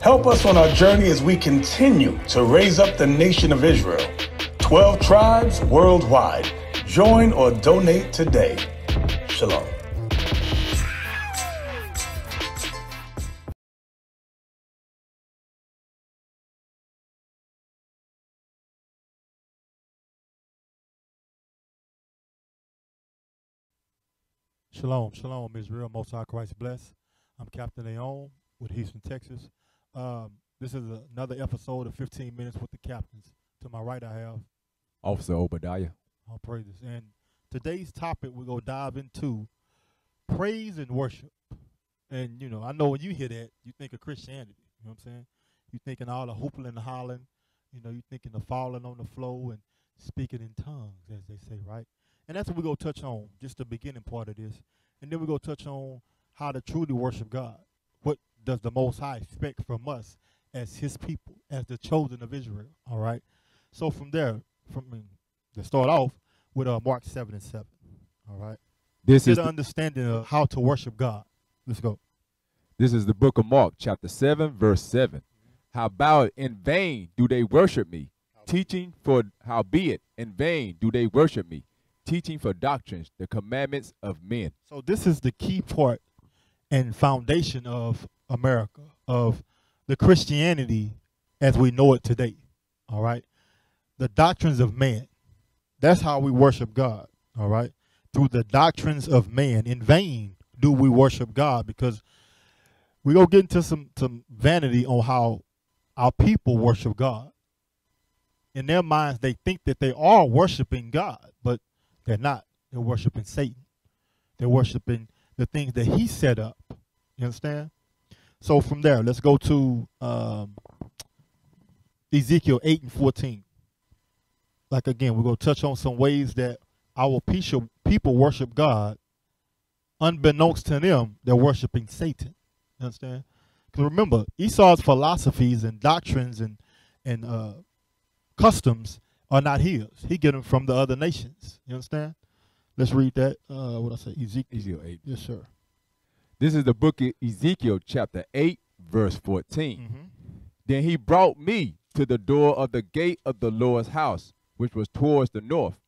Help us on our journey as we continue to raise up the nation of Israel. 12 tribes worldwide. Join or donate today. Shalom. Shalom, shalom, Israel, Most High Christ bless. I'm Captain Leon with Houston, Texas. Um, this is another episode of 15 Minutes with the Captains. To my right, I have Officer Obadiah. all praises. And today's topic, we're going to dive into praise and worship. And, you know, I know when you hear that, you think of Christianity. You know what I'm saying? you thinking all the hooping and hollering. You know, you're thinking of falling on the floor and speaking in tongues, as they say, right? And that's what we're going to touch on, just the beginning part of this. And then we're going to touch on how to truly worship God. Does the Most High expect from us as His people, as the chosen of Israel? All right. So from there, from to start off with uh, Mark seven and seven. All right. This Get is the, understanding of how to worship God. Let's go. this is the book of Mark, chapter seven, verse seven. How about in vain do they worship me, teaching for howbeit in vain do they worship me, teaching for doctrines the commandments of men. So this is the key part and foundation of America, of the Christianity as we know it today. All right. The doctrines of man. That's how we worship God. All right. Through the doctrines of man. In vain do we worship God because we go get into some, some vanity on how our people worship God. In their minds, they think that they are worshiping God, but they're not. They're worshiping Satan. They're worshiping the things that he set up. You understand? So from there, let's go to um, Ezekiel 8 and 14. Like again, we're going to touch on some ways that our people people worship God. Unbeknownst to them, they're worshiping Satan. You understand? Because remember, Esau's philosophies and doctrines and and uh, customs are not his. He get them from the other nations. You understand? Let's read that. Uh, what I say? Ezekiel. Ezekiel 8. Yes, sir. This is the book of Ezekiel, chapter 8, verse 14. Mm-hmm. Then he brought me to the door of the gate of the Lord's house, which was towards the north.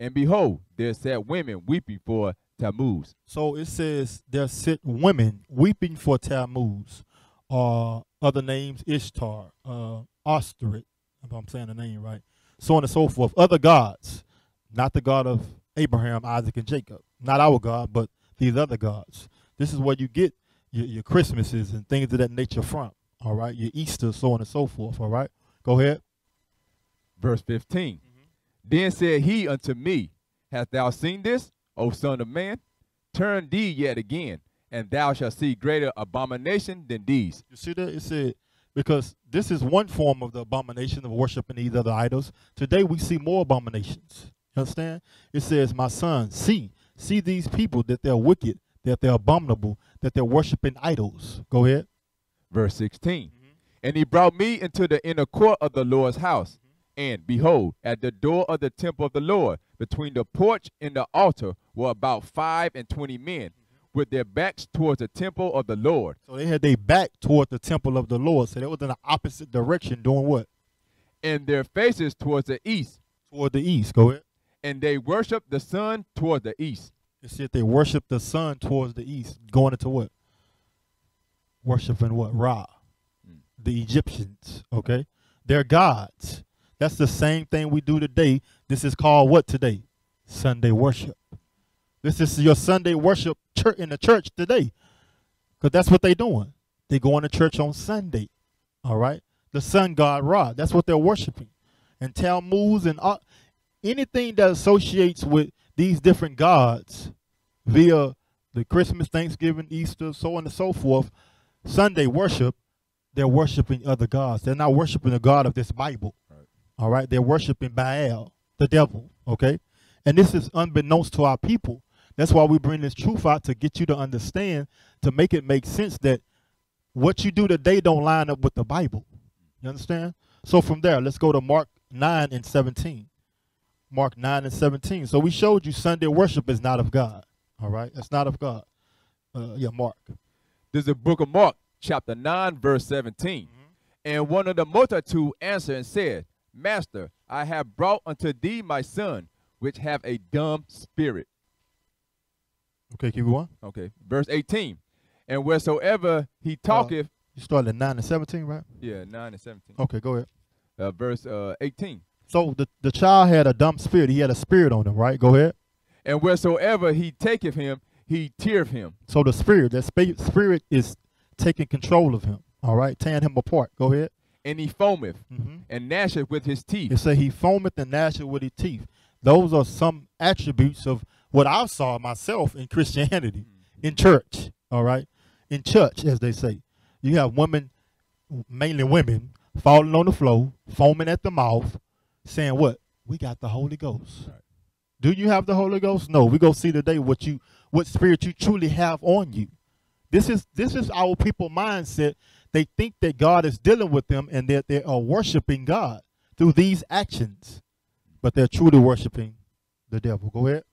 And behold, there sat women weeping for Tammuz. So it says there sit women weeping for Tammuz, or other names Ishtar, uh, Osterith, if I'm saying the name right, so on and so forth. Other gods, not the God of Abraham, Isaac, and Jacob, not our God, but these other gods. This is where you get your, your Christmases and things of that nature from. All right, your Easter, so on and so forth. All right, go ahead. Verse 15. Mm-hmm. Then said he unto me, Hast thou seen this, O son of man? Turn thee yet again, and thou shalt see greater abomination than these. You see that? It said, because this is one form of the abomination of worshiping these other idols. Today we see more abominations. You understand? It says, My son, see, see these people that they're wicked, that they're abominable, that they're worshiping idols. Go ahead. Verse 16. Mm-hmm. And he brought me into the inner court of the Lord's house. Mm-hmm. And behold, at the door of the temple of the Lord, between the porch and the altar, were about five and twenty men, mm-hmm. with their backs towards the temple of the Lord. So they had their back toward the temple of the Lord. So they was in the opposite direction, doing what? and their faces towards the east, Toward the east. Go ahead. and they worshiped the sun toward the east. It said they worship the sun towards the east, going into what? Worshiping what? Ra. Mm. The Egyptians, okay? They're gods. That's the same thing we do today. This is called what today? Sunday worship. This is your Sunday worship church in the church today. Because that's what they're doing. They going to church on Sunday. All right? The sun god Ra. That's what they're worshiping. And Tammuz and anything that associates with these different gods via the Christmas, Thanksgiving, Easter, so on and so forth, Sunday worship, they're worshiping other gods. They're not worshiping the God of this Bible. Right. All right. They're worshiping Baal, the devil. Okay. And this is unbeknownst to our people. That's why we bring this truth out to get you to understand, to make it make sense that what you do today don't line up with the Bible. You understand? So from there, let's go to Mark 9 and 17. Mark 9 and 17. So we showed you Sunday worship is not of God. All right? It's not of God. Uh, yeah, Mark. This is the book of Mark, chapter 9, verse 17. And one of the multitude answered and said, Master, I have brought unto thee my son, which have a dumb spirit. Okay, keep going. Okay, verse 18. And wheresoever he talketh, You started at 9 and 17, right? yeah, 9 and 17. Okay, go ahead. Uh, verse uh, 18. So the, the child had a dumb spirit. He had a spirit on him, right? Go ahead. And wheresoever he taketh him, he teareth him. So the spirit, that spa- spirit is taking control of him. All right, tearing him apart. Go ahead. And he foameth, Mm-hmm. and gnasheth with his teeth. It say he foameth and gnasheth with his teeth. Those are some attributes of what I saw myself in Christianity, in church. All right, in church, as they say, you have women, mainly women, falling on the floor, foaming at the mouth, saying, "What? We got the Holy Ghost." Right. Do you have the Holy Ghost? No. We go see today what you, what spirit you truly have on you. This is this is our people mindset. They think that God is dealing with them and that they are worshiping God through these actions, but they're truly worshiping the devil. Go ahead.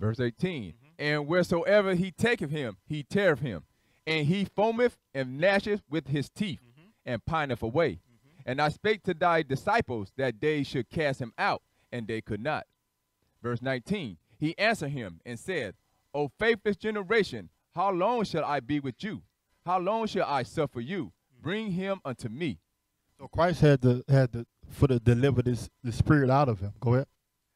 Verse 18. Mm-hmm. And wheresoever he taketh him, he teareth him. And he foameth and gnasheth with his teeth, mm-hmm. and pineth away. And I spake to thy disciples that they should cast him out, and they could not. Verse 19. He answered him and said, O faithless generation, how long shall I be with you? How long shall I suffer you? Bring him unto me. So Christ had to had to for to deliver this the spirit out of him. Go ahead.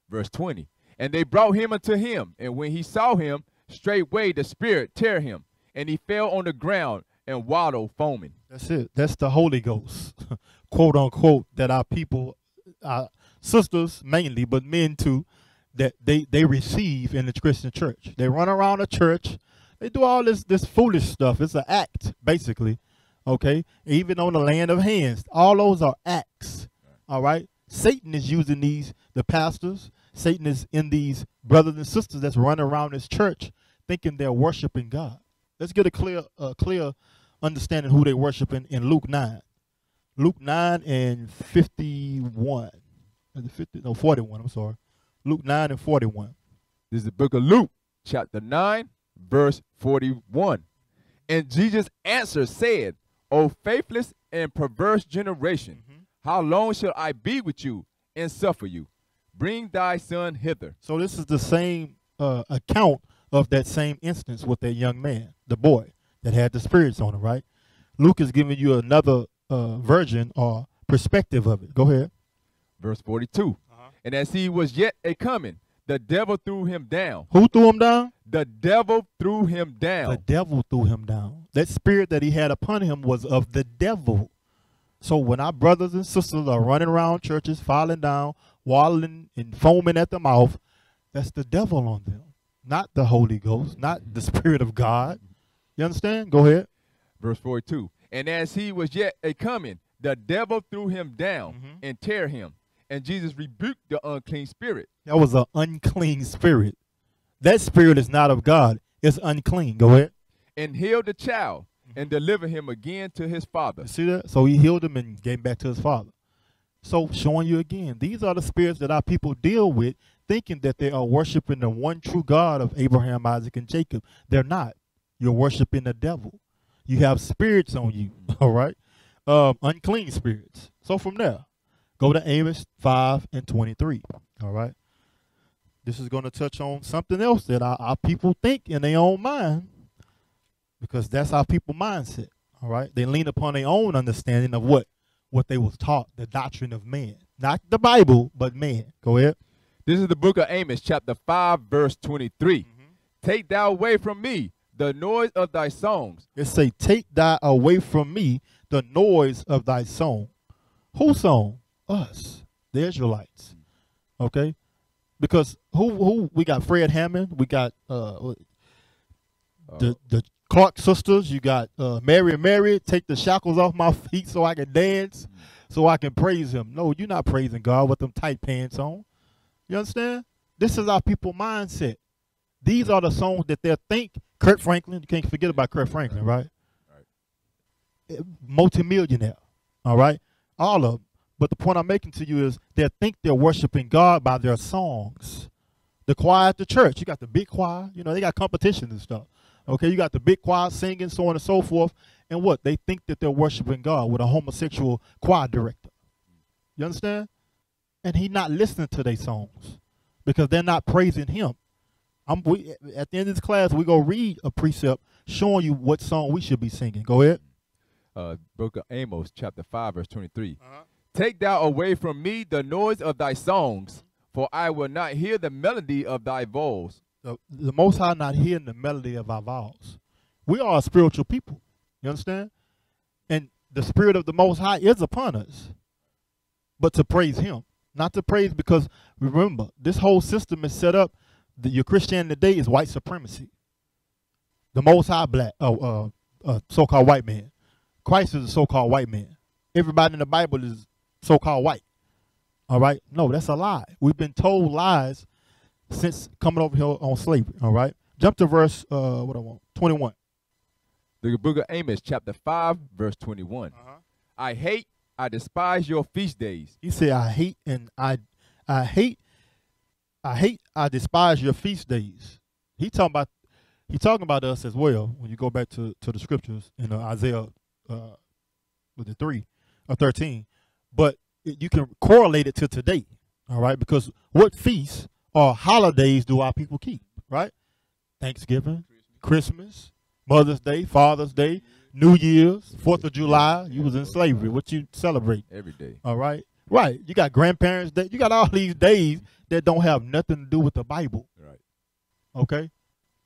Verse 20. And they brought him unto him, and when he saw him, straightway the spirit tear him, and he fell on the ground and waddled foaming. That's it. That's the Holy Ghost, quote unquote, that our people, our sisters mainly, but men too, that they they receive in the Christian church. They run around the church. They do all this this foolish stuff. It's an act, basically. Okay, even on the land of hands, all those are acts. All right. Satan is using these the pastors. Satan is in these brothers and sisters that's running around this church, thinking they're worshiping God. Let's get a clear, uh, clear understanding who they worshiping in in Luke nine. Luke nine and fifty-one. Is it Fifty? No, forty-one. I'm sorry. Luke nine and forty-one. This is the book of Luke, chapter 9, verse 41. And Jesus answered, said, O faithless and perverse generation, how long shall I be with you and suffer you? Bring thy son hither. So this is the same uh, account of that same instance with that young man, the boy that had the spirits on him, right? Luke is giving you another uh, version or perspective of it. Go ahead. Verse 42. And as he was yet a coming, the devil threw him down. Who threw him down? The devil threw him down. The devil threw him down. That spirit that he had upon him was of the devil. So when our brothers and sisters are running around churches, falling down, wallowing and foaming at the mouth, that's the devil on them, not the Holy Ghost, not the Spirit of God. You understand? Go ahead. Verse 42. And as he was yet a coming, the devil threw him down Mhm. and tear him. And Jesus rebuked the unclean spirit That was an unclean spirit. That spirit is not of God. It's unclean. Go ahead. and healed the child and delivered him again to his father. You see that? So he healed him and gave him back to his father. So showing you again, these are the spirits that our people deal with, thinking that they are worshiping the one true God of Abraham, Isaac, and Jacob. They're not. You're worshiping the devil. You have spirits on you, all right? Um, unclean spirits. So from there, go to Amos 5 and 23, all right? This is going to touch on something else that our, our people think in their own mind because that's our people mindset. All right, they lean upon their own understanding of what what they was taught, the doctrine of man, not the Bible, but man. Go ahead. This is the book of Amos, chapter 5, verse 23. Take thou away from me the noise of thy songs, It say, "Take thy away from me the noise of thy song." Whose song? Us, the Israelites. Okay, because who who we got? Fred Hammond. We got uh uh, the the Clark sisters. You got uh, Mary and Mary. Take the shackles off my feet so I can dance, so I can praise Him. No, you're not praising God with them tight pants on. You understand? This is our people mindset. These are the songs that they'll think. Kirk Franklin. You can't forget about Kirk Franklin, right? Right. Eh, multimillionaire. All right. All of them. But the point I'm making to you is they think they're worshiping God by their songs. The choir at the church, you got the big choir, you know, they got competition and stuff. Okay, you got the big choir singing, so on and so forth. And what? They think that they're worshiping God with a homosexual choir director. You understand? And he not listening to their songs because they're not praising him. I'm we, at the end of this class, we go read a precept showing you what song we should be singing. Go ahead. Uh, book of Amos, chapter five, verse twenty-three. Uh-huh. Take thou away from me the noise of thy songs, for I will not hear the melody of thy vows. The, the Most High not hearing the melody of our vows. We are a spiritual people. You understand? And the Spirit of the Most High is upon us, but to praise Him, not to praise because remember this whole system is set up. The, your Christianity today is white supremacy. The Most High black, oh, uh, uh, so-called white man. Christ is a so-called white man. Everybody in the Bible is so-called white. All right? No, that's a lie. We've been told lies since coming over here on slavery. All right? Jump to verse uh what I want. 21. The book of Amos, chapter 5, verse 21. Uh-huh. I hate, I despise your feast days. He said, I hate and I I hate, I hate, I despise your feast days. He talking about he talking about us as well when you go back to, to the scriptures in uh, Isaiah uh with the three or thirteen but you can correlate it to today, all right? Because what feasts or holidays do our people keep, right? Thanksgiving, Christmas, Mother's Day, Father's Day, New Year's, Fourth of July. You was in slavery. What you celebrate every day? All right, right. You got grandparents' day. You got all these days that don't have nothing to do with the Bible. Right. Okay.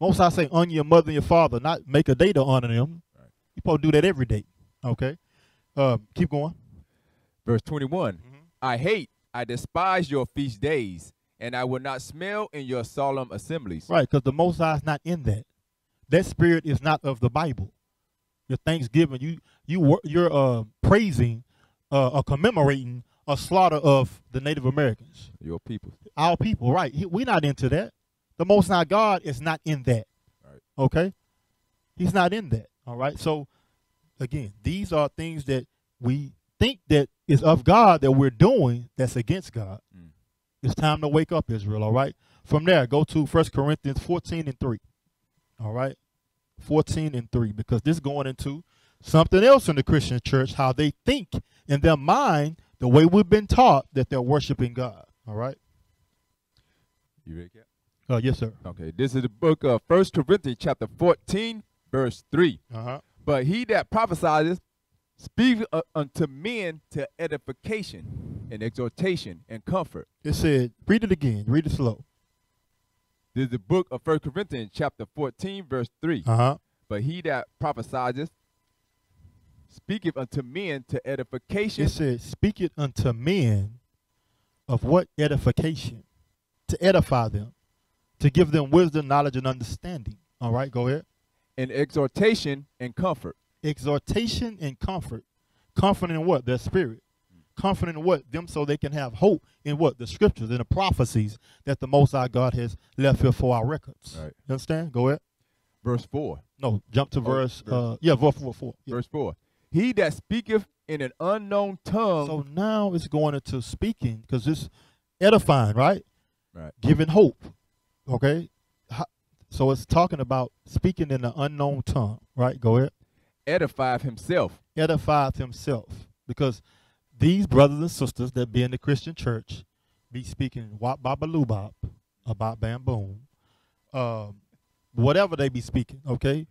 Most I say honor your mother and your father, not make a day to honor them. Right. You supposed to do that every day. Okay. Uh, keep going. Verse 21 mm-hmm. I hate, I despise your feast days, and I will not smell in your solemn assemblies. Right, because the Most High is not in that. That spirit is not of the Bible. Your Thanksgiving, you you you're uh, praising uh, or commemorating a slaughter of the Native Americans. Your people. Our people, right. We're not into that. The Most High God is not in that. Right. Okay? He's not in that. All right. So, again, these are things that we think that is of God that we're doing that's against God. Mm. It's time to wake up, Israel, all right? From there, go to First Corinthians 14 and 3. All right? 14 and 3, because this is going into something else in the Christian church, how they think in their mind the way we've been taught that they're worshiping God. All right? You ready, Cap? Uh, yes, sir. Okay, this is the book of First Corinthians chapter 14, verse 3. Uh-huh. But he that prophesies Speak uh, unto men to edification and exhortation and comfort. It said, read it again. Read it slow. This is the book of First Corinthians, chapter 14, verse 3. Uh-huh. But he that prophesies speaketh unto men to edification. It said, it unto men of what edification? To edify them, to give them wisdom, knowledge, and understanding. All right, go ahead. And exhortation and comfort exhortation and comfort. Comfort in what? Their spirit. Comfort in what? Them so they can have hope in what? The scriptures and the prophecies that the Most High God has left here for our records. Right. You understand? Go ahead. Verse 4. No, jump to oh, verse, verse, uh, yeah, verse 4. four yeah. Verse 4. He that speaketh in an unknown tongue. So now it's going into speaking because it's edifying, right? Right. Giving hope. Okay? So it's talking about speaking in an unknown tongue, right? Go ahead edified himself. Edified himself. Because these brothers and sisters that be in the Christian church be speaking wop baba lubop about bam boom. Um, whatever they be speaking, okay?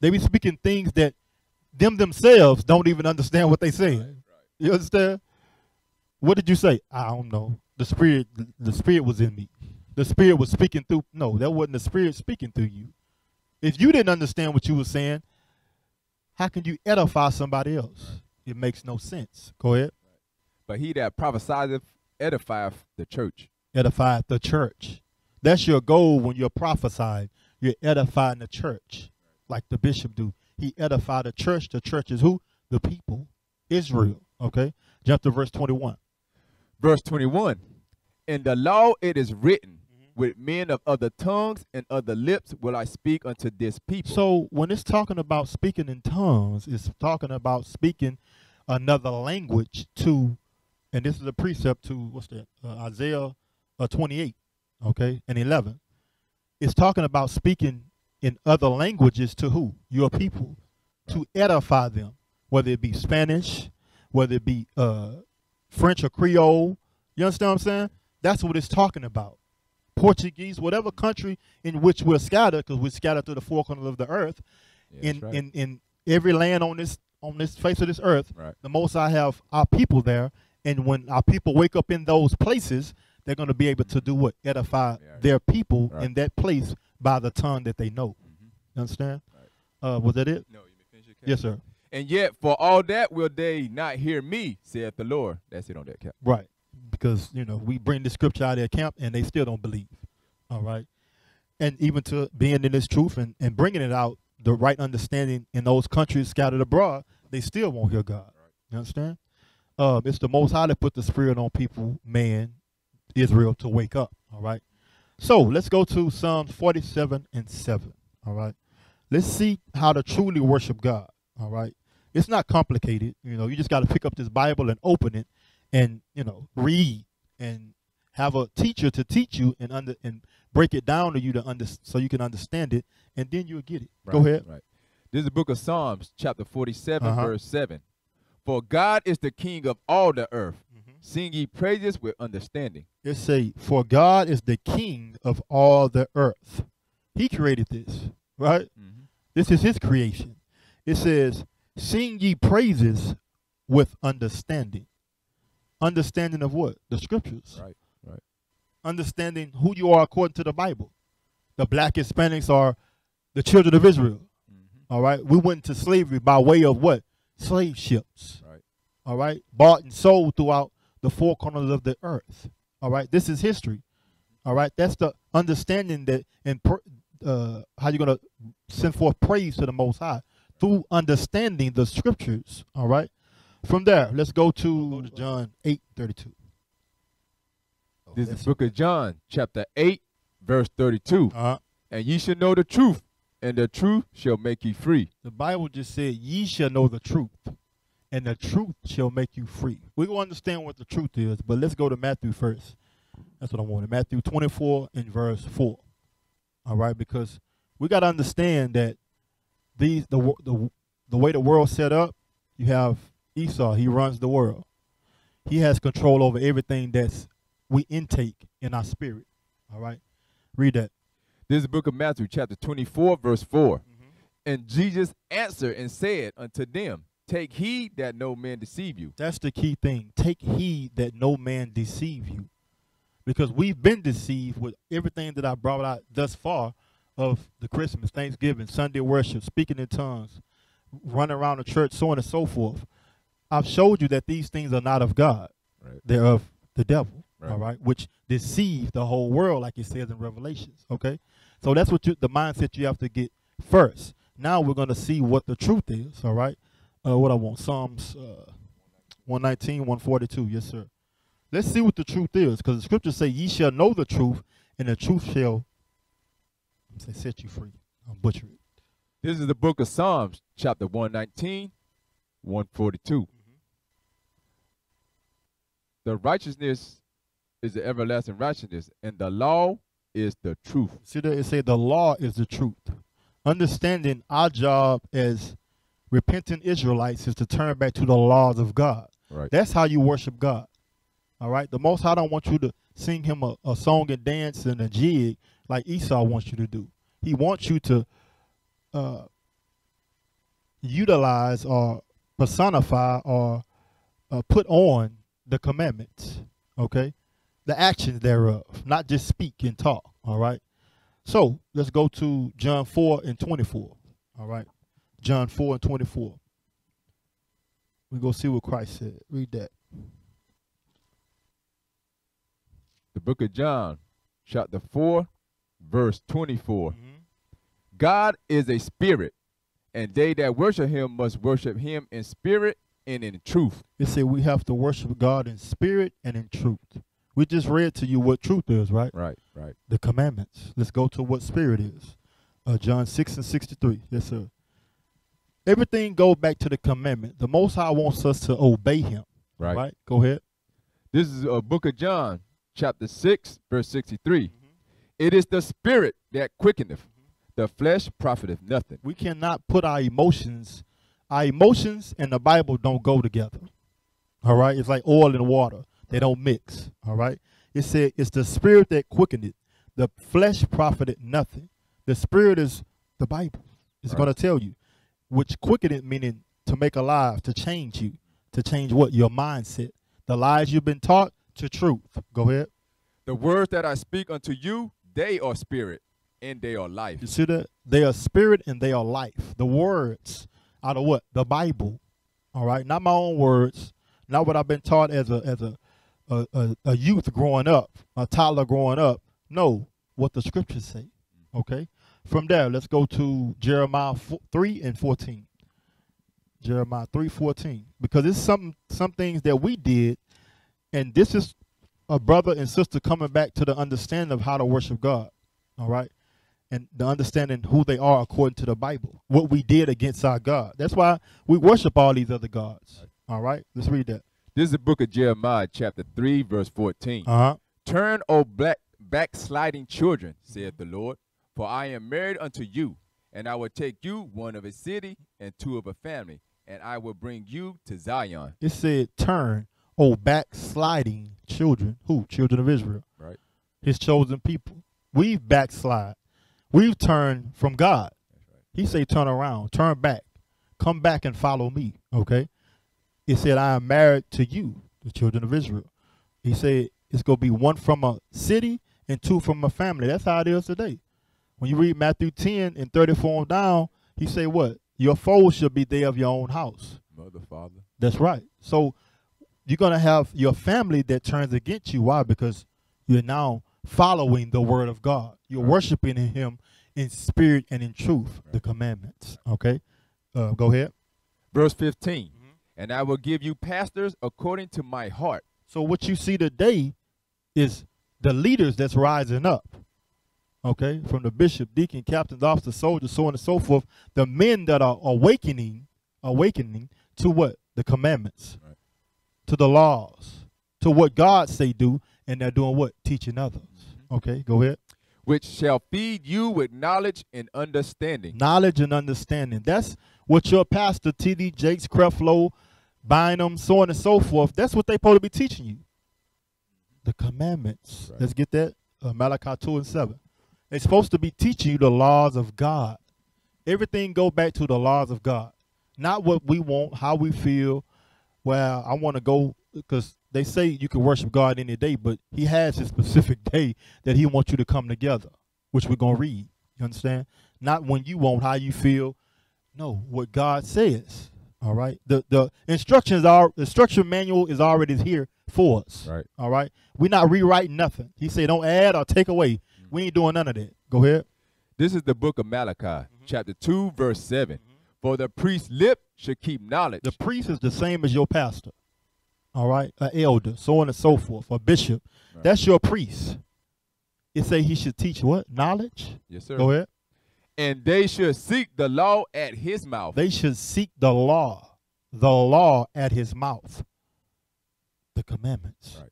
They be speaking things that them themselves don't even understand what they saying. Right, right. You understand? What did you say? I don't know. The spirit the spirit was in me. The spirit was speaking through no, that wasn't the spirit speaking through you. If you didn't understand what you were saying, how can you edify somebody else? It makes no sense. Go ahead. But he that prophesieth edifieth the church. Edifieth the church. That's your goal when you're prophesying. You're edifying the church. like the bishop do. He edified the church. The church is who? The people, Israel. Okay. Jump to verse 21. Verse 21 In the law it is written, with men of other tongues and other lips will I speak unto this people. So when it's talking about speaking in tongues, it's talking about speaking another language to, and this is a precept to what's that? Uh, Isaiah uh, 28, okay, and 11. It's talking about speaking in other languages to who? Your people, to edify them, whether it be Spanish, whether it be uh, French or Creole. You understand what I'm saying? That's what it's talking about. Portuguese, whatever country in which we're scattered, because we're scattered through the four corners of the earth, Yeah, in, right. in in every land on this on this face of this earth, Right. the most I have our people there, and when our people wake up in those places, they're going to be able to do what edify Yeah. their people Right. in that place by the tongue that they know. Mhm. You understand? Right. Uh, was that it? No, you may finish your cap. Yes, sir. And yet, for all that will they not hear me, saith the Lord. That's it on that cap. Right. Because, you know, we bring the scripture out of their camp and they still don't believe. All right. And even to being in this truth and, and bringing it out, the right understanding in those countries scattered abroad, they still won't hear God. You understand? Um, it's the most high that put the spirit on people, man, Israel, to wake up. All right. So let's go to Psalms 47 and 7. All right. Let's see how to truly worship God. All right. It's not complicated. You know, you just got to pick up this Bible and open it and, you know, read and have a teacher to teach you and under and break it down to you to under so you can understand it and then you'll get it. Go ahead. Right. This is the book of Psalms, chapter 47, Uh-huh. verse 7. For God is the king of all the earth. Sing ye praises with understanding. It say, "For God is the King of all the earth." He created this, right? Mm-hmm. This is His creation. It says, "Sing ye praises with understanding." Understanding of what? The scriptures. Right, right. Understanding who you are according to the Bible. The black Hispanics are the children of Israel. Mm-hmm. All right. We went into slavery by way of what? Slave ships. Right. All right. Bought and sold throughout the four corners of the earth. All right. This is history. All right. That's the understanding that and uh, how you're gonna send forth praise to the Most High through understanding the scriptures. All right. From there, let's go to John eight thirty two. This is the book of John, chapter 8, verse 32. Uh, And ye shall know the truth, and the truth shall make you free. the Bible just said, "Ye shall know the truth, and the truth shall make you free." We're gonna understand what the truth is, but let's go to Matthew first. That's what I wanted. Matthew 24 and verse 4. All right, because we got to understand that these the the the way the world's set up, you have Esau. He runs the world. He has control over everything that's we intake in our spirit. All right, read that. This is the book of Matthew, chapter 24, verse 4. Mm-hmm. And Jesus answered and said unto them, Take heed that no man deceive you. That's the key thing. Take heed that no man deceive you. Because we've been deceived with everything that I brought out thus far of the Christmas, Thanksgiving, Sunday worship, speaking in tongues, running around the church, so on and so forth. I've showed you that these things are not of God. Right. They're of the devil. Right. All right. Which deceive the whole world, like it says in Revelations. Okay. So that's what you the mindset you have to get first. Now we're gonna see what the truth is. All right. Uh, what I want. Psalms uh 119, 142. Yes, sir. Let's see what the truth is, because the scriptures say, "Ye shall know the truth, and the truth shall say, set you free." I'll butcher it. This is the book of Psalms, chapter 119, 142. The righteousness is the everlasting righteousness, and the law is the truth. See that it say the law is the truth. Understanding our job as repentant Israelites is to turn back to the laws of God. Right. That's how you worship God. All right. The Most High don't want you to sing Him a, a song and dance and a jig like Esau wants you to do. He wants you to uh, utilize or personify or uh, put on the commandments. Okay, the actions thereof, not just speak and talk. All right. So let's go to John four and twenty four. All right, John four and twenty four. We go see what Christ said. Read that. The book of John, chapter 4, verse 24. God is a spirit, and they that worship him must worship him in spirit and in truth. It said we have to worship God in spirit and in truth. We just read to you what truth is, right? Right, right. The commandments. Let's go to what spirit is. Uh, John 6 and 63. Yes, sir. Everything goes back to the commandment. The Most High wants us to obey him. Right. Right? Go ahead. This is a book of John, chapter 6, verse 63. Mm-hmm. It is the spirit that quickeneth, the flesh profiteth nothing. We cannot put our emotions, our emotions and the Bible don't go together. All right? It's like oil and water. They don't mix. All right? It said it's the spirit that quickeneth. The flesh profited nothing. The spirit is the Bible. It's Right. going to tell you. Which quickeneth meaning to make alive, to change you, to change what? Your mindset. The lies you've been taught to truth. Go ahead. The words that I speak unto you, they are spirit and they are life. You see that? They are spirit and they are life. The words out of what? The Bible. All right. Not my own words. Not what I've been taught as a as a a, a, a youth growing up, a toddler growing up. No, what the scriptures say. Okay. From there, let's go to Jeremiah fo- three and fourteen. Jeremiah three fourteen, because it's some some things that we did, and this is a brother and sister coming back to the understanding of how to worship God. All right and the understanding who they are according to the Bible, what we did against our God. That's why we worship all these other gods. All right, let's read that. This is the book of Jeremiah, chapter 3, verse 14. Uh huh. Turn, O black backsliding children, saith the Lord, for I am married unto you, and I will take you one of a city and two of a family, and I will bring you to Zion. It said, "Turn, oh backsliding children, who children of Israel, Right. His chosen people. We've backslide. We've turned from God. He say, turn around, turn back, come back and follow me. Okay. It said, I am married to you, the children of Israel. He said, it's gonna be one from a city and two from a family. That's how it is today. When you read Matthew 10 and 34 on down, he say what? Your foes shall be they of your own house. Mother, father. That's right. So you're gonna have your family that turns against you. Why? Because you're now following the word of God. You're Right. worshiping Him in spirit and in truth, the commandments. Okay. Uh, go ahead. Verse 15. Mm-hmm. And I will give you pastors according to my heart. So what you see today is the leaders that's rising up. Okay, from the bishop, deacon, captains, officers, soldiers, so on and so forth. The men that are awakening, awakening to what the commandments, Right. to the laws, to what God say do, and they're doing what teaching others. Okay, go ahead. which shall feed you with knowledge and understanding. Knowledge and understanding. That's what your pastor, T.D. Jakes, Creflo, Bynum, so on and so forth. That's what they supposed to be teaching you. The commandments. Right. Let's get that. Uh, Malachi 2 and 7. They're supposed to be teaching you the laws of God. Everything go back to the laws of God. Not what we want, how we feel. Well, I want to go because they say you can worship God any day, but he has a specific day that he wants you to come together, which we're going to read. You understand? Not when you want, how you feel. No, what God says. All right. The the instructions are the instruction manual is already here for us. Right. All right. We're not rewriting nothing. He said, don't add or take away. We ain't doing none of that. Go ahead. This is the book of Malachi, Mm-hmm. chapter 2, verse 7. For the priest's lip should keep knowledge. The priest is the same as your pastor. All right, an elder, so on and so forth, a bishop. Right. That's your priest. It say he should teach what knowledge. yes, sir. Go ahead. And they should seek the law at his mouth. They should seek the law, the law at his mouth, the commandments. Right.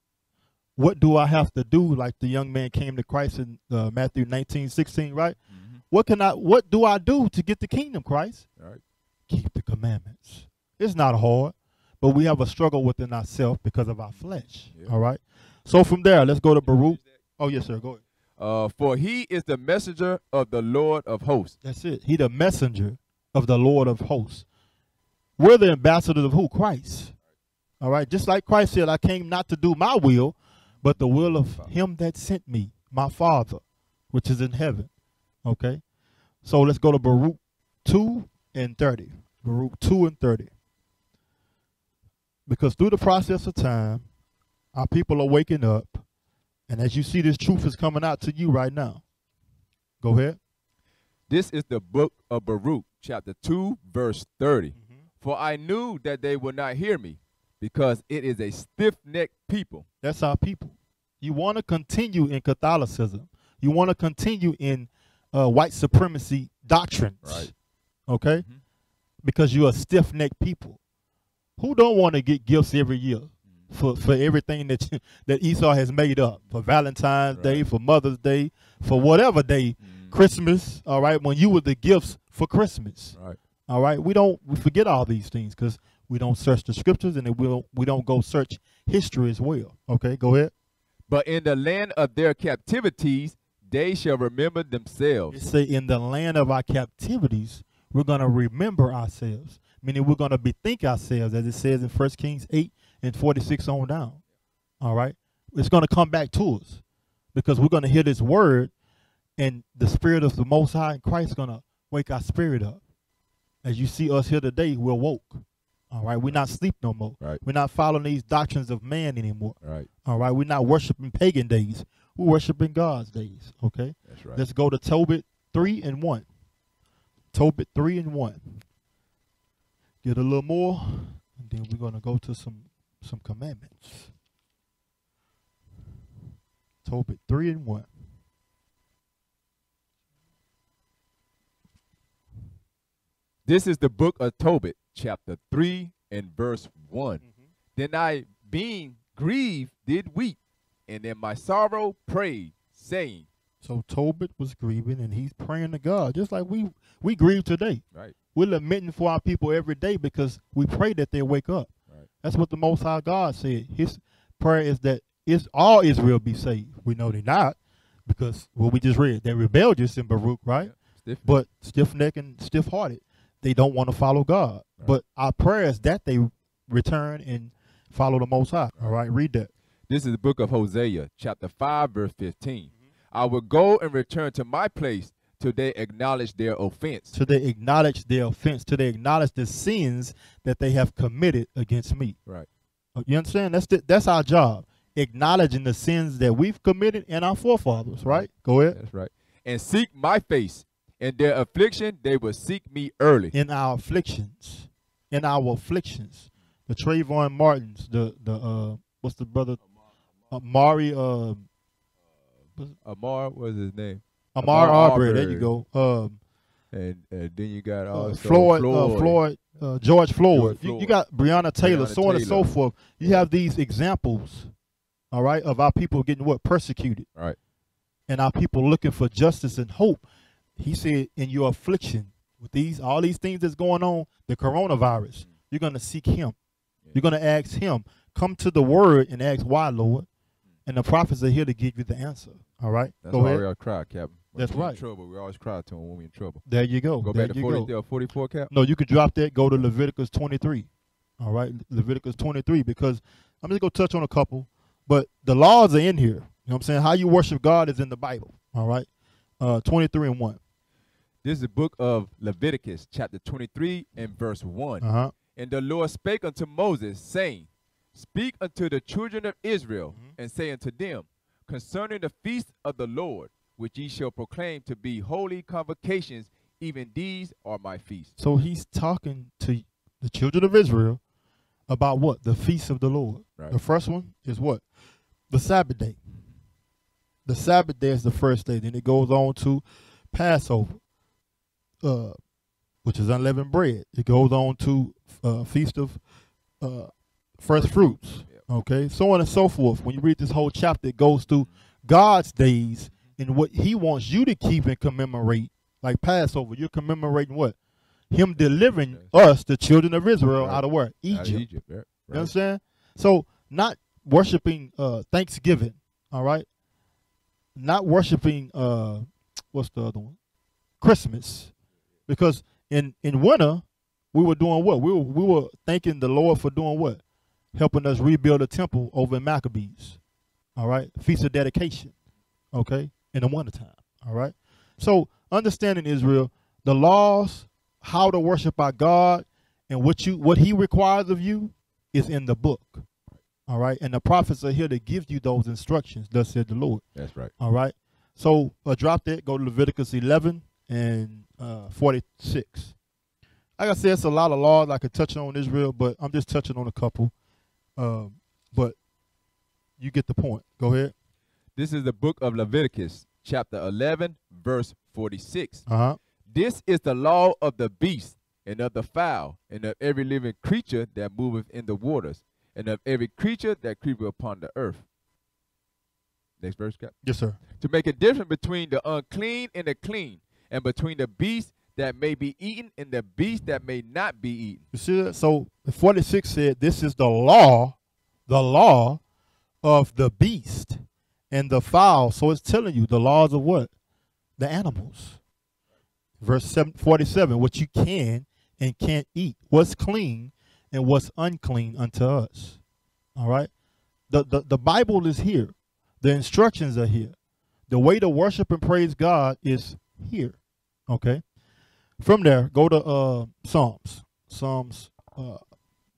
What do I have to do? Like the young man came to Christ in uh, Matthew 19, 16, right? Mhm. What can I? What do I do to get the kingdom, Christ? Right. Keep the commandments. It's not hard, but we have a struggle within ourselves because of our flesh. Yeah. All right. So from there, let's go to Baruch. Oh yes, sir. Go ahead. Uh, for he is the messenger of the Lord of hosts. That's it. He the messenger of the Lord of hosts. We're the ambassadors of who? Christ. All right. Just like Christ said, I came not to do my will, but the will of him that sent me, my Father, which is in heaven. Okay. So let's go to Baruch 2 and 30. Baruch 2 and 30. Because through the process of time, our people are waking up. And as you see, this truth is coming out to you right now. Go ahead. This is the book of Baruch, chapter 2, verse 30. Mm-hmm. For I knew that they would not hear me, because it is a stiff necked people. That's our people. You want to continue in Catholicism. You want to continue in uh, white supremacy doctrines. Right. Okay? Mhm. Because you're a stiff necked people. Who don't want to get gifts every year for, for everything that you, that Esau has made up for Valentine's Day, for Mother's Day, for whatever day, Christmas, all right, when you were the gifts for Christmas. Right. All right, we don't we forget all these things because we don't search the scriptures and we don't we don't go search history as well. Okay, go ahead. But in the land of their captivities, they shall remember It themselves. say in the land of our captivities, we're gonna remember ourselves, meaning we're gonna bethink ourselves, as it says in First Kings eight and forty six on down. All right, it's gonna come back to us because we're gonna hear this word, and the spirit of the Most High and Christ is gonna wake our spirit up. As you see us here today, we're woke. All right, we're not sleep no more. Right. We're not following these doctrines of man anymore. Right. All right, we're not worshiping pagan days. We're worshiping God's days. Okay. That's right. Let's go to Tobit 3 and 1. Tobit 3 and 1. Get a little more, and then we're going to go to some some commandments. Tobit 3 and 1. This is the book of Tobit, chapter 3 and verse one Mm-hmm. Then I, being grieved, did weep, and in my sorrow prayed, saying, So Tobit was grieving, and he's praying to God, just like we we grieve today. Right. We're lamenting for our people every day because we pray that they wake up. Right. That's what the Most High God said. His prayer is that is all Israel be saved. We know they're not because what we just read, they're rebellious in Baruch, right? Stiff But stiff necked and stiff hearted. They don't want to follow God. Right. But our prayer is that they return and follow the Most High. All right, read that. This is the book of Hosea, chapter 5, verse 15. I will go and return to my place till they acknowledge their offense. Till they acknowledge their offense, till they acknowledge the sins that they have committed against me. Right. Uh, You understand? That's the, that's our job. Acknowledging the sins that we've committed and our forefathers, right? Go ahead. That's right. And seek my face. In their affliction, they will seek me early. In our afflictions, in our afflictions, the Trayvon Martins, the the uh, what's the brother, Amari, uh, Amar was his name. Ahmaud Arbery. There you go. Um, And, and then you got uh, also Floyd, uh, Floyd, uh, George Floyd. George You, you got Breonna Taylor, Breonna so on and so forth. You have these examples, all right, of our people getting what persecuted. Right. and our people looking for justice and hope. He said, in your affliction, with these all these things that's going on, the coronavirus, you're gonna seek him. You're gonna ask him, come to the word and ask why, Lord. And the prophets are here to give you the answer. All right? That's Go why ahead. we all cry, Captain. When That's right. trouble. We always cry to him when we're in trouble. There you go. Go there back to you 40, go. uh, 44, Cap. No, you can drop that, go to Leviticus 23. All right? Leviticus 23, because I'm just gonna touch on a couple, but the laws are in here. You know what I'm saying? How you worship God is in the Bible. All right. Uh 23 and 1. This is the book of Leviticus, chapter 23 and verse 1. Uh-huh. And the Lord spake unto Moses, saying, Speak unto the children of Israel, Mhm. and say unto them, Concerning the feast of the Lord, which ye shall proclaim to be holy convocations, even these are my feasts. So he's talking to the children of Israel about what? The feast of the Lord. Right. The first one is what? The Sabbath day. The Sabbath day is the first day. Then it goes on to Passover, uh, which is unleavened bread. It goes on to uh, Feast of uh, First Fruits. Okay, so on and so forth. When you read this whole chapter, it goes through God's days and what He wants you to keep and commemorate. Like Passover, you're commemorating what? Him delivering us, the children of Israel, Right. out of where? Out of Egypt. Egypt. Right. You understand? So not worshiping uh Thanksgiving, all right? Not worshiping uh what's the other one? Christmas. Because in in winter we were doing what? We were we were thanking the Lord for doing what? Helping us rebuild a temple over in Maccabees. All right? Feast of dedication. Okay? In the wintertime. All right? So understanding Israel, the laws, how to worship our God, and what you what he requires of you is in the book. All right. And the prophets are here to give you those instructions, thus said the Lord. That's right. All right. So uh, drop that, go to Leviticus 11 and uh, 46. Like I said, it's a lot of laws I could touch on Israel, but I'm just touching on a couple. Um, but you get the point. Go ahead. This is the book of Leviticus, chapter 11, verse 46. Uh huh. This is the law of the beast, and of the fowl, and of every living creature that moveth in the waters, and of every creature that creepeth upon the earth. Next verse, Cap. Yes, sir. To make a difference between the unclean and the clean, and between the beast that may be eaten and the beast that may not be eaten. You see that? So 46 said, This is the law, the law of the beast and the fowl. So it's telling you the laws of what? The animals. Verse 7, 47, what you can and can't eat, what's clean and what's unclean unto us. All right? The, the, the Bible is here, the instructions are here. The way to worship and praise God is here. Okay? From there, go to uh, Psalms. Psalms uh,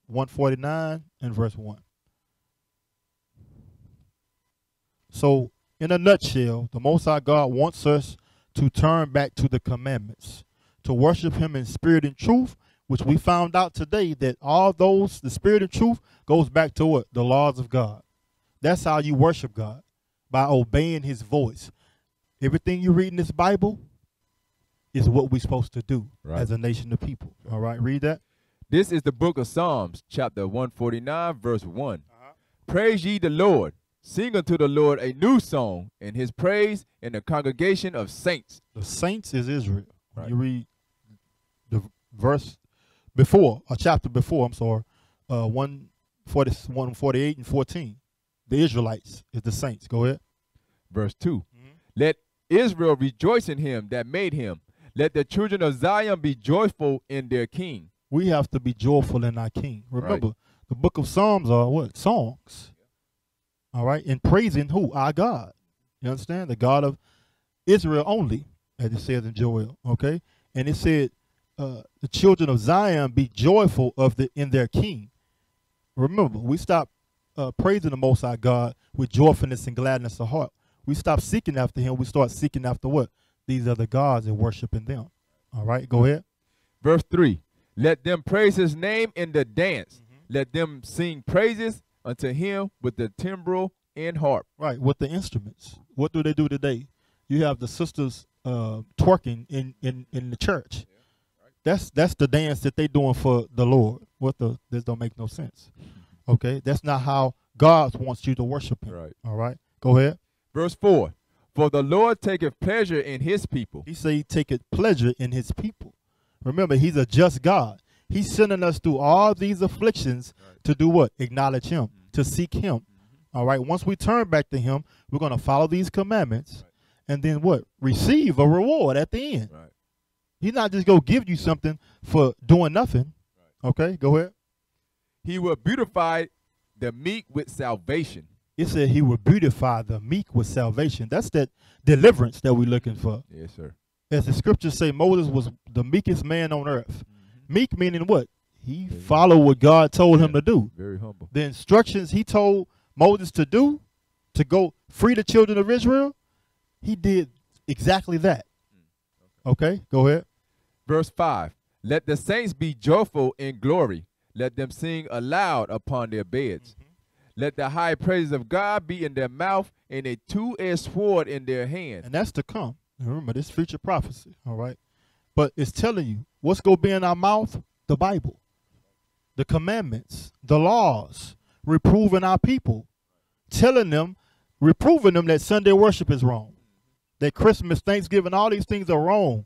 149 and verse 1. So, in a nutshell, the Most High God wants us to turn back to the commandments, to worship Him in spirit and truth, which we found out today that all those, the spirit and truth, goes back to what? The laws of God. That's how you worship God, by obeying His voice. Everything you read in this Bible is what we're supposed to do Right. as a nation of people. All right, read that. This is the book of Psalms, chapter 149, verse one Praise ye the Lord. Sing unto the Lord a new song, in his praise in the congregation of saints. The saints is Israel. Right. You read the verse before, a chapter before, I'm sorry, uh, 140, 148 and 14. The Israelites is the saints. Go ahead. Verse 2 Mhm. Let Israel rejoice in him that made him. Let the children of Zion be joyful in their king. We have to be joyful in our King. Right. Remember, the book of Psalms are what? Songs. All right, and praising who? Our God. You understand? The God of Israel only, as it says in Joel. Okay, and it said, uh, "The children of Zion be joyful of the in their King." Remember, we stop uh, praising the Most High God with joyfulness and gladness of heart. We stop seeking after Him. We start seeking after what? These other gods and worshiping them. All right, go ahead. Verse 3 Let them praise his name in the dance. Let them sing praises unto him with the timbrel and harp. Right, with the instruments. What do they do today? You have the sisters uh, twerking in, in, in the church. That's that's the dance that they doing for the Lord. What the this don't make no sense. Okay, that's not how God wants you to worship Him. Right. All right, go ahead. Verse 4 For the Lord taketh pleasure in his people. He say he taketh pleasure in His people. Remember, He's a just God. He's sending us through all these afflictions to do what? Acknowledge Him, mm-hmm. to seek Him. Mm-hmm. All right. Once we turn back to Him, we're gonna follow these commandments, and then what? Receive a reward at the end. Right. He's not just gonna give you something for doing nothing. Okay, go ahead. He will beautify the meek with salvation. It said he will beautify the meek with salvation. That's that deliverance that we're looking for. Yes, sir. As the scriptures say, Moses was the meekest man on earth. Mm-hmm. Meek meaning what? He followed what God told him to do. Very humble. The instructions he told Moses to do, to go free the children of Israel, he did exactly that. Okay, go ahead. Verse 5 Let the saints be joyful in glory. Let them sing aloud upon their beds. Let the high praises of God be in their mouth and a two edged sword in their hand. And that's to come. Remember, this future prophecy, all right? But it's telling you what's going to be in our mouth? The Bible, the commandments, the laws, reproving our people, telling them, reproving them that Sunday worship is wrong, that Christmas, Thanksgiving, all these things are wrong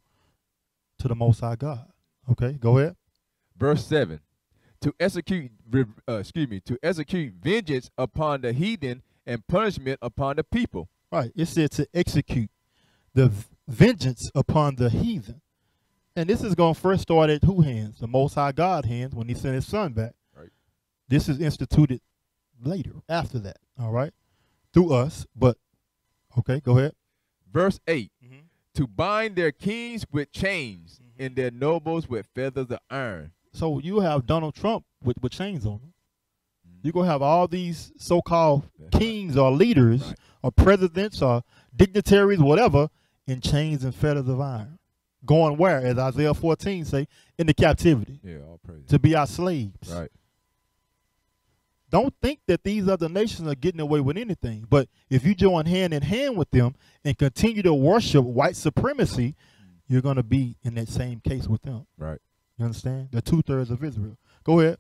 to the Most High God. Okay, go ahead. Verse 7 To execute, uh, excuse me, to execute vengeance upon the heathen and punishment upon the people. Right. It said to execute the vengeance upon the heathen. And this is going to first start at who hands? The Most High God hands when he sent his son back. Right. This is instituted later, after that. All right. Through us. But, okay, go ahead. Verse 8 Mhm. To bind their kings with chains and their nobles with feathers of iron. So you have Donald Trump with, with chains on him. Mm-hmm. You're going to have all these so called kings or leaders Right. or presidents or dignitaries, whatever, in chains and fetters of iron. going where, as Isaiah 14 say, into captivity Yeah, all praise. to be our slaves. Right. Don't think that these other nations are getting away with anything. But if you join hand in hand with them and continue to worship white supremacy, mm. you're going to be in that same case with them. Right. You understand? The two thirds of Israel. Go ahead.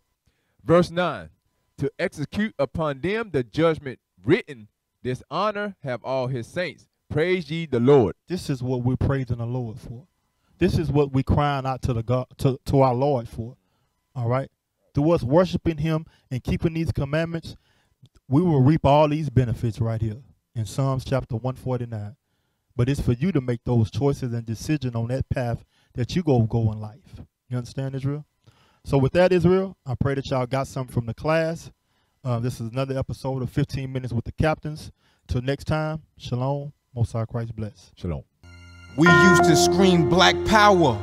Verse 9 To execute upon them the judgment written, this honor have all his saints. Praise ye the Lord. This is what we're praising the Lord for. This is what we're crying out to the God to, to our Lord for. All right. Through us worshiping him and keeping these commandments, we will reap all these benefits right here in Psalms chapter 149. But it's for you to make those choices and decisions on that path that you go go in life. You understand, Israel? So with that, Israel, I pray that y'all got something from the class. Uh, this is another episode of 15 Minutes with the Captains. Till next time, shalom. Most High Christ bless. Shalom. We used to scream black power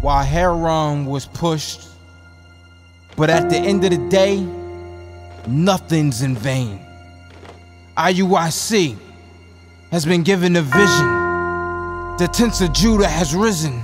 while heroin was pushed. But at the end of the day, nothing's in vain. IUIC has been given a vision. The tents of Judah has risen.